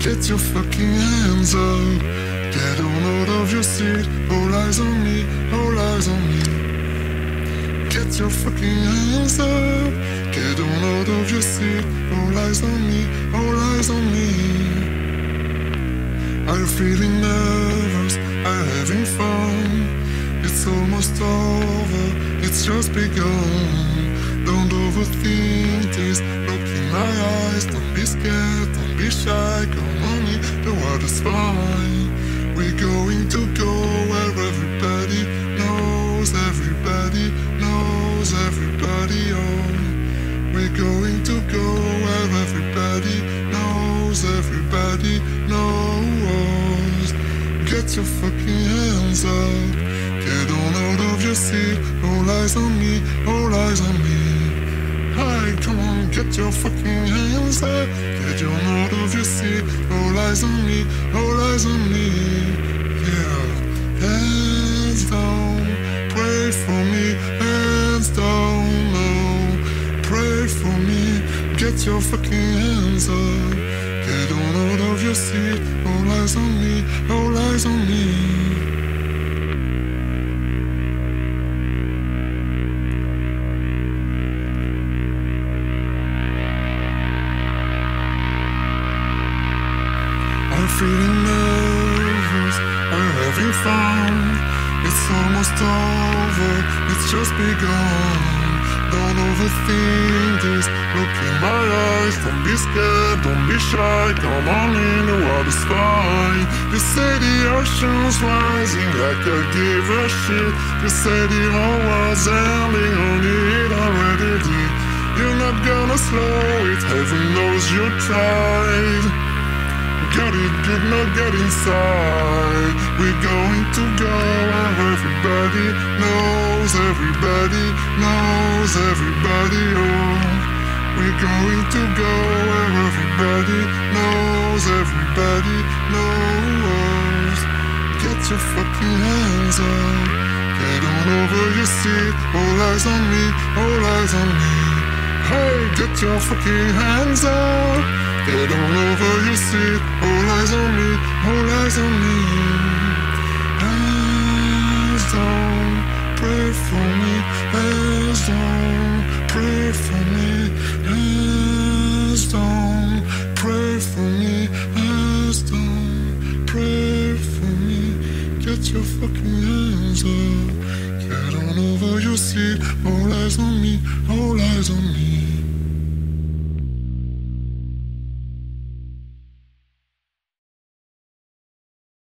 Get your fucking hands up. Get on out of your seat. All eyes on me, all eyes on me. Get your fucking hands up. Get on out of your seat. All eyes on me, all eyes on me. Are you feeling nervous? Are you having fun? It's almost over, it's just begun. Don't overthink this. Look in my eyes, don't be scared, don't be shy. Come on in, the world is fine. We're going to go where everybody knows, everybody knows, everybody. Oh, we're going to go where everybody knows, everybody knows. Get your fucking hands up. Get on out of your seat. All eyes on me, all eyes on me. On, get your fucking hands up. Get on out of your seat. All eyes on me, all eyes on me. Yeah. Hands down, pray for me. Hands down, no. Pray for me. Get your fucking hands up. Get on out of your seat. All eyes on me, all eyes on me. Feeling nervous, I'm having fun. It's almost over, it's just begun. Don't overthink this, look in my eyes. Don't be scared, don't be shy. Come on in, the water's fine. You say the ocean's rising like I give a shit. You say the whole world's ending, only it already did. You're not gonna slow it, heaven knows you're tried. Get it, good, now get inside. We're going to go everybody knows, everybody knows, everybody. Oh, we're going to go where everybody knows, everybody knows. Get your fucking hands up. Get on over your seat. All eyes on me, all eyes on me. Hey, get your fucking hands up. Get on over your seat. All eyes on me, all eyes on me. Hands down, pray for me. Hands down, pray for me. Hands down, pray for me. Hands down, pray for me. Get your fucking hands up. Get on over your seat. All